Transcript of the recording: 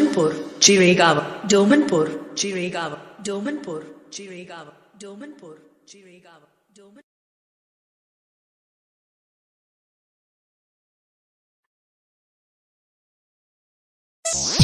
Jomanpur Chiraigaon Jomanpur Chiraigaon Jomanpur Chiraigaon Jomanpur Chiraigaon जोमन What?